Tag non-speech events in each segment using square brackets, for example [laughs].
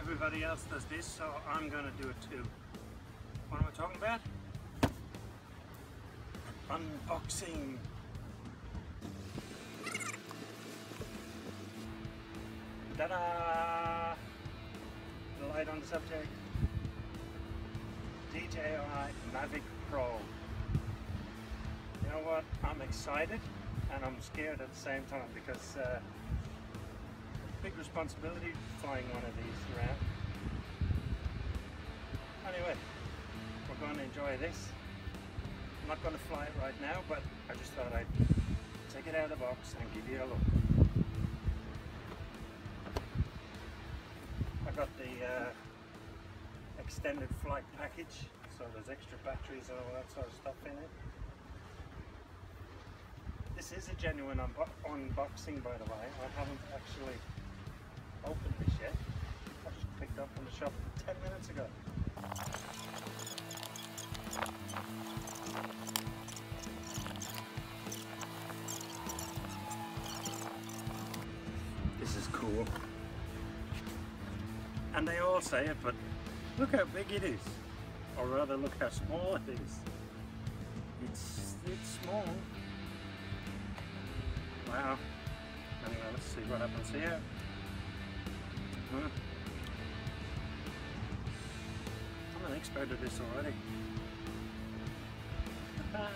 everybody else does this, so I'm to do it too. What am I talking about? Unboxing. Ta-da! Light on the subject. DJI Mavic Pro. You know what? I'm excited and I'm scared at the same time because uh, big responsibility flying one of these around. Anyway, we're going to enjoy this. I'm not going to fly it right now, but I just thought I'd take it out of the box and give you a look. I got the uh, extended flight package, so there's extra batteries and all that sort of stuff in it. This is a genuine unboxing by the way, I haven't actually opened this yet. I just picked up from the shop 10 minutes ago. This is cool. And they all say it, but look how big it is. Or rather, look how small it is. It's, it's small. Wow. Anyway, let's see what happens here. I'm an expert at this already. [laughs]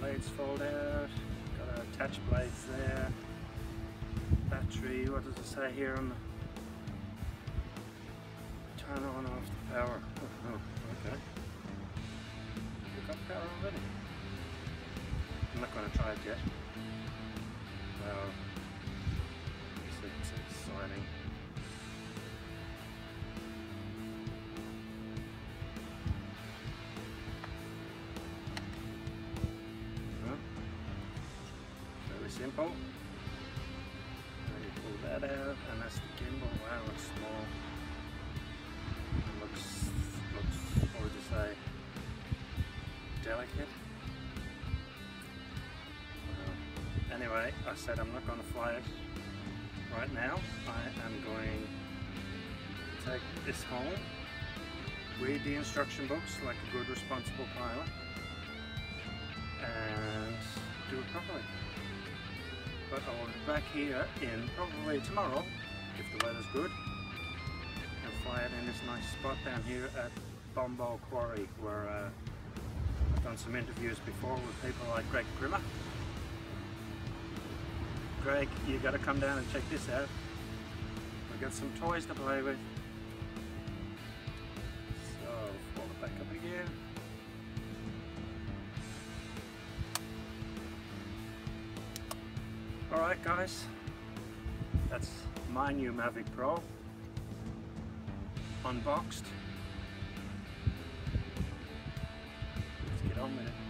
blades fold out, got attached blades there. Battery, what does it say here on the turn on off the power. Oh, [laughs] okay. We've got power already. I'm not going to try it yet. Well, exciting. Very simple. Now you pull that out, and that's the gimbal. Wow, it's small. It looks, looks, what would you say, delicate. anyway, I said I'm not going to fly it right now. I am going to take this home, read the instruction books like a good responsible pilot, and do it properly. But I'll be back here in probably tomorrow, if the weather's good, and fly it in this nice spot down here at Bombo Quarry, where uh, I've done some interviews before with people like Greg Grimmer. Greg, you got to come down and check this out. We've got some toys to play with. So, fold it back up again. Alright guys, that's my new Mavic Pro. Unboxed. Let's get on with it.